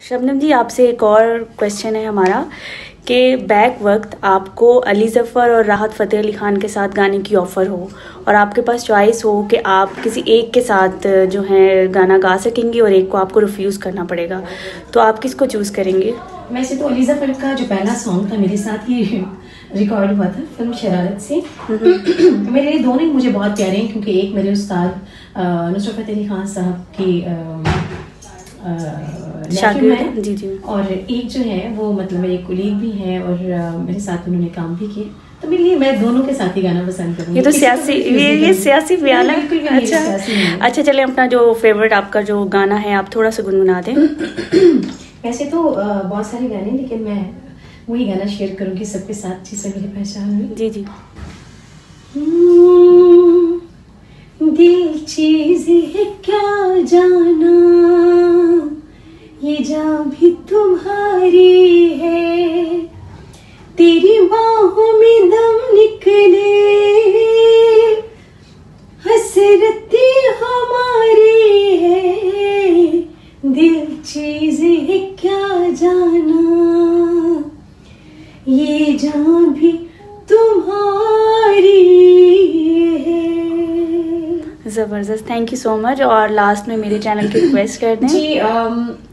शबनम जी आपसे एक और क्वेश्चन है हमारा कि बैक वक्त आपको अली ज़फ़र और राहत फ़तेह अली ख़ान के साथ गाने की ऑफ़र हो और आपके पास चॉइस हो कि आप किसी एक के साथ जो है गाना गा सकेंगी और एक को आपको रिफ्यूज़ करना पड़ेगा तो आप किसको चूज़ करेंगे वैसे तो अली ज़फ़र का जो पहला सॉन्ग था मेरे साथ ही रिकॉर्ड हुआ था फ़िल्म शरारत से हम्म। मेरे दोनों ही मुझे बहुत प्यारे हैं क्योंकि एक मेरे उस्ताद नुसरत फ़तेह अली ख़ान साहब की शागिर्द? जी जी। और एक जो है वो मतलब मेरे कुलीग भी हैं और मेरे साथ उन्होंने काम भी किए। तो मेरे लिए मैं दोनों के साथ ही गाना पसंद करूँगी। ये तो सियासी ये ये सियासी बयान है अच्छा। अच्छा चले अपना जो फेवरेट आपका जो गाना है आप थोड़ा सा गुनगुना दें। वैसे तो बहुत सारे गाने लेकिन मैं वही गाना शेयर करूँगी सबके साथ जिससे मेरी पहचान हुई। जी जी। हम्म, दिल चीज़ है क्या जाना? ये जा भी तुम्हारी है। तेरी बाहों में दम निकले। हसरती हमारी है। दिल चीज़ है क्या जाना? ये जा भी तुम्हारी है। ज़बरदस्त। थैंक यू सो मच और लास्ट में मेरे चैनल की रिक्वेस्ट कर दें जी um,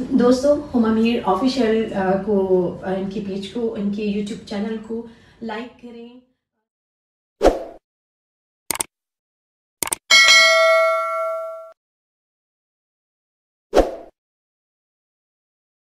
दोस्तों हम अमीर ऑफिशियल को इनके पेज को इनके यूट्यूब चैनल को लाइक करें।